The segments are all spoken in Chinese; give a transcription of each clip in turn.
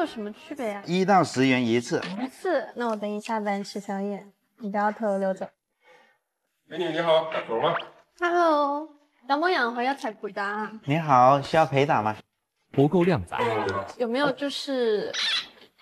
有什么区别呀、一到十元一次。一次，那我等你下班吃宵夜，你不要偷偷溜走。美女你好，打球吗？Hello，有冇人可以一齊陪打啊？你好，需要陪打吗？不够靓仔，有没有就是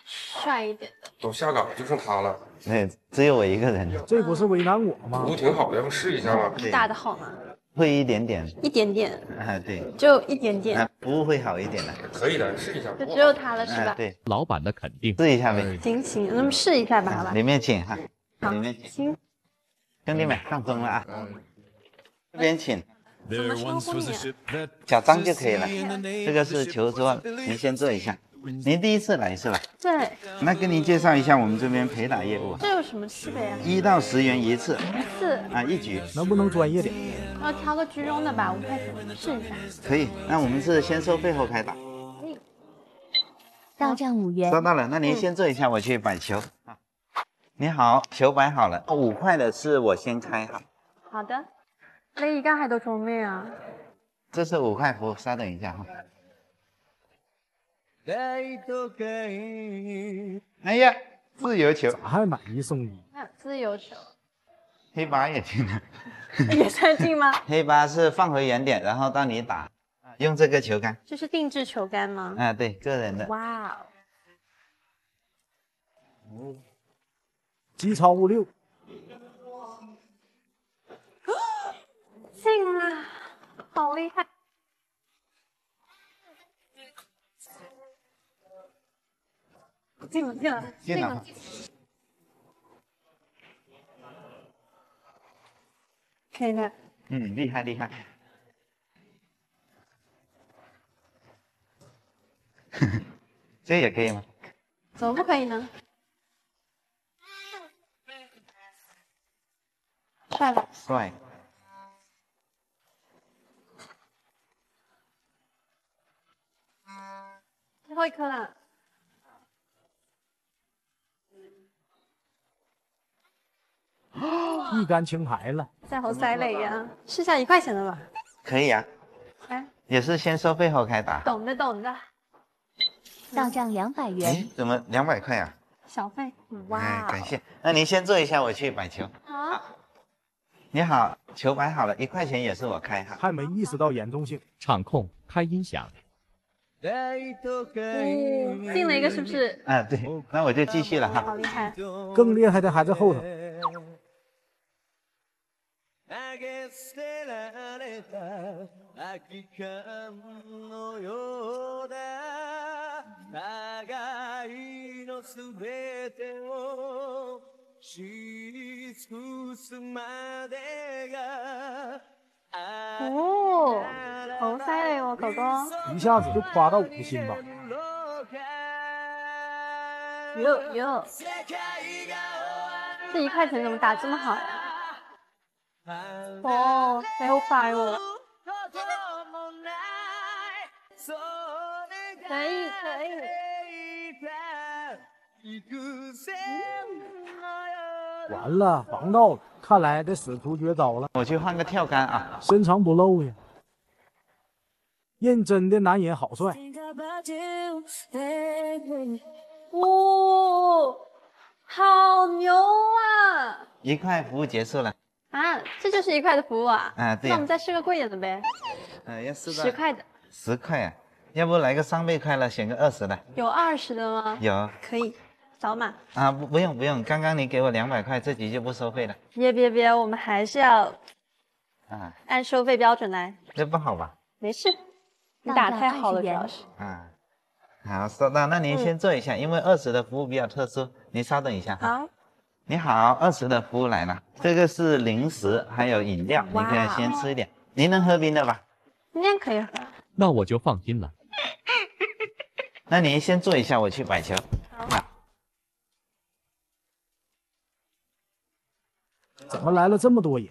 帅一点的？都下岗了就剩他了，那，只有我一个人，这不是为难我吗服？务挺好的，要不试一下吗？对打的好吗？会一点点。一点点，啊，对，就一点点，啊，服务会好一点的。可以的，试一下。就只有他了是吧？，啊对，老板的肯定。试一下呗。行行，那么试一下吧，好吧？里面请哈，好里面请，行，兄弟们放松了啊。这边请，怎么称呼你啊？小张就可以了。这个是球桌，您先坐一下。您第一次来是吧？对，那跟您介绍一下我们这边陪打业务，这有什么区别呀、一到十元一次一次，啊，一局能不能专业点？要挑个居中的吧，五块钱试一下。可以。那我们是先收费后开打。到账五元收。到了，那您先坐一下，我去摆球啊。你好，球摆好了，五块的是我先开哈，好的。你而家喺度做咩啊？这是五块服务，稍等一下哈。哎呀，自由球，咋还买一送一？啊自由球黑八也进了。也算进吗？黑八是放回原点，然后到你打，用这个球杆。这是定制球杆吗？啊，对，个人的。哇哦，机超五六，进了，好厉害！进了，进了，进了。可以的。嗯，厉害厉害。这也可以吗？怎么不可以呢？帅了，帅。最后一颗了。一杆清牌了。再好塞雷呀，试下一块钱的吧。可以啊，哎，也是先收费后开打。懂的懂的，到账两百哎元。，怎么两百块啊？小费。哎，，感谢。那您先坐一下，我去摆球。好，你好，球摆好了，一块钱也是我开哈。还没意识到严重性。场控开音响，哦，进了一个是不是？啊，对，那我就继续了哈。好厉害！更厉害的还在后头。哦，好塞雷哦，狗狗。一下子就夸到五星吧。哟哟，这一块钱怎么打这么好呀？哦，你好快哦！可以可以。完了，防到了，看来得使出绝招了，我去换个跳杆啊。深藏不露呀。认真的男人好帅，哦，好牛啊！一块服务结束了。啊，这就是一块的服务啊？啊对呀那我们再试个贵一点的呗，呃，要四十块的，十块啊，要不来个三倍快乐，选个二十的。有二十的吗？有可以，扫码。啊，不不用不用，刚刚你给我两百块，这局就不收费了。别别别，我们还是要啊，按收费标准来。这不好吧？没事，你打太好了，主要是。啊，好，收到。那您先坐一下，因为二十的服务比较特殊，您稍等一下哈。好，你好，二十的服务来了，这个是零食还有饮料，你可以先吃一点。您能喝冰的吧？今天可以喝。那我就放心了。那您先坐一下，我去摆球。怎么来了这么多人？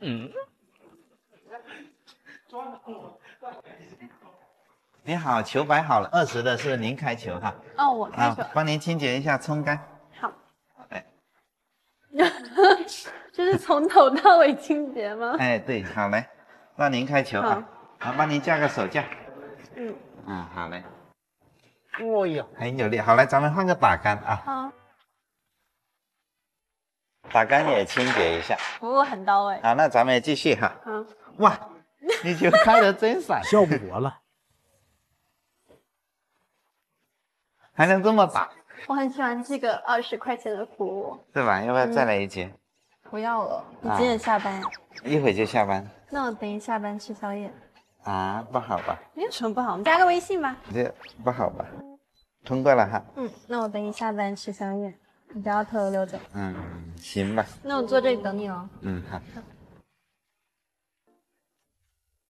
嗯，你好，球摆好了，二十的是您开球哈。哦，我开啊球。，帮您清洁一下冲干。好。哎，这是从头到尾清洁吗？哎，对，好嘞，那您开球哈，好，帮您架个手架。嗯，嗯，好嘞，哦呦，很有力。好嘞，咱们换个打杆啊，好，打杆也清洁一下。服务很到位。好，那咱们继续哈。嗯，哇，你球开的真闪，笑不活了。还能这么打，我很喜欢这个二十块钱的服务。是吧？要不要再来一节？不要了，你啊几点下班呀？一会就下班那我等你下班吃宵夜。啊？不好吧？没有什么不好，我们加个微信吧。这不好吧？通过了哈。嗯，那我等你下班吃宵夜，你不要偷偷溜走。嗯，行吧。那我坐这里等你哦。嗯，好。